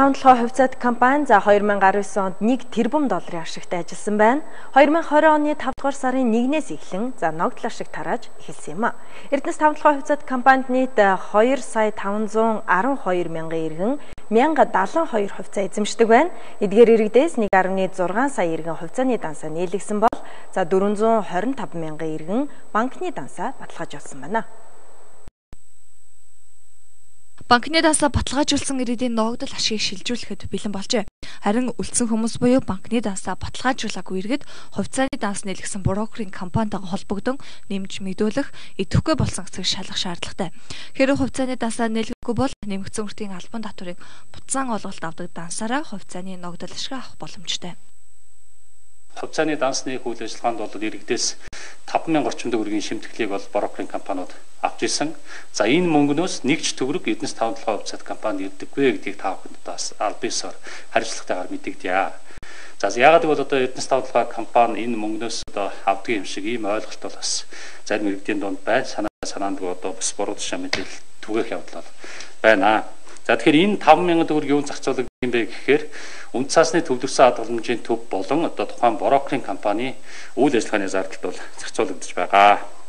Тавталгай хувьцаат компани за 2019 онд 1 тэрбум долларын ашигтай ажилласан байна. 2020 оны 5 дугаар сарын 1-ээс эхлэн за ногдол ашиг тарааж эхэлсэн юм а. Эрдэнэс тавталгай хувьцаат компанид нийт 2 сая 512 мянган иргэн 1072 хувьцаа эзэмшдэг байна. Эдгээр иргэдээс 1.6 сая иргэн хувьцааны дансаа нийлэгсэн бол за 425 мянган иргэн банкны дансаа баталгааж олсон байна. Банкны дансаа баталгаажуулсан ирээдүйн ногдол ашгийг шилжүүлэхэд бэлэн болжээ. Харин үлдсэн хүмүүс буюу банкны дансаа баталгаажуулаагүй иргэд хувьцааны данс нэлгсэн брокерийн компанитайгаа холбогдсон нэмж мэдүүлэх идэвхтэй болсон эцэг шалгах шаардлагатай. Хэрэв хувьцааны дансаа нэлгэхгүй бол нэмэгдсэн үртийн албан татварыг буцаан олголт авдаг дансаараа хувьцааны ногдол ашиг авах боломжтой. Хувьцааны дансны үйл ажиллагаанд бол иргэдээс 5000 орчим төгрөгийн шимтгэлийг бол брокерийн компаниуд авч ирсэн. За энэ мөнгнөөс нэгж төгрөг Эднэс тавталгай хувьцаат компани ирдэггүй гэдгийг та бүхэнд бас аль биесээр хариуцлагатайгаар мэдэгдэе. За яагаад гэвэл одоо Эднэс тавталгай компани энэ мөнгнөөс одоо авдаг юм шиг ийм ойлголт бол бас зарим иргэдийн донд байна. Санаа санаандгүй одоо бас буруу тушаа мэдээлэл түгээх явдал байна. За тэгэхээр энэ 5000 төгрөг юун зарцуулах юм бэ гэхээр үнд цаасны төвлөрсөн хадгаламжийн төв болон одоо тухайн брокерийн компани үйл ажиллагааны зардалд бол зарцуулагдаж байгаа.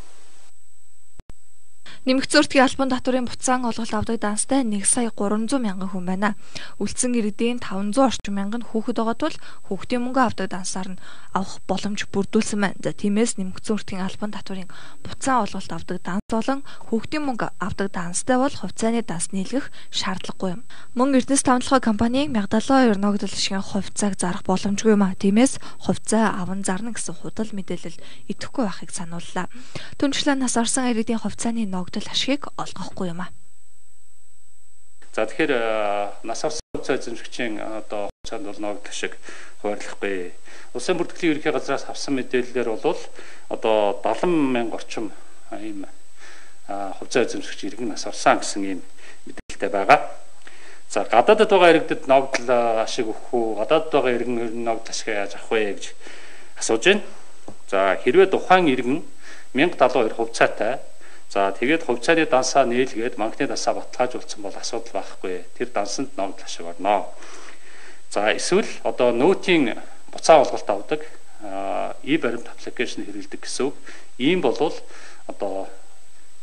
Нэмэгцэн өртгийн албан татварын буцаан олголт авдаг данстай 1 сая 300 мянган хүн байна. Үлдсэн иргэдийн 500 орчим мянган хүүхэд байгаа тул хүүхдийн мөнгө авдаг дансаар нь авах боломж бүрдүүлсэн байна. За тиймээс нэмэгцэн өртгийн албан татварын буцаан олголт авдаг данс болон хүүхдийн мөнгө авдаг данстай бол хувьцааны данс нийлгэх шаардлагагүй юм. Мөн Эрдэнэс тавталгай компаниг 1072 ногдол ашигын хувьцааг зарах боломжгүй юм а. Тиймээс хувьцаа аван зарна гэсэн худал мэдээлэл идэвхгүй байхыг санууллаа. Түнчлэн нас орсон иргэдийн хувьцааны ногдол ногдол ашгийг олгохгүй юм а. За тэгэхээр нас орсон хувьцаа эзэмшигчийн одоо хугацаанд бол ногдол ашиг хуваарлахгүй. Улсын бүртгэлийн ерөнхий газраас авсан мэдээллээр бол одоо 70 мянга орчим ийм хувьцаа эзэмшигч иргэн нас орсон гэсэн ийм мэдээлэлтэй байгаа. За гадаадд байгаа иргэдэд ногдол ашиг өгөх үү? Гадаадд байгаа иргэн ногдол ашиг яаж авах вэ гэж асууж байна. За хэрвээ тухайн иргэн 1072 хувьцаатай За тэгээд хувьцааны дансаа нийлгээд банкны дансаа баталгаажуулсан бол асуудал байхгүй. Тэр дансанд номдол ашиг орно. За эсвэл одоо нөөтийн буцаа олголт авдаг и баримт аппликейшн хэрэглэдэг гэсэн үг. Ийм болвол одоо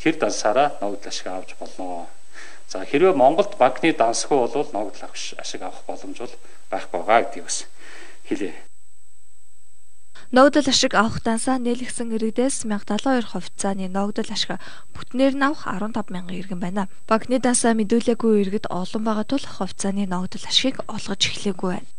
тэр дансаараа ногдол ашиг авч болно. За хэрвээ Монголд банкны дансгүй бол ногдол ашиг авах боломж бол байхгүй байгаа гэдгийг бас хэлье. Ногдол ашиг авах дансаа нээлгсэн иргэдээс 1072 хувьцааны ногдол ашиг бүтнээр нь авах 15 мянган иргэн байна. Банкны дансаа мэдүүлээгүй иргэд олон байгаа тул хувьцааны ногдол ашигыг олгож эхлэегүй байна.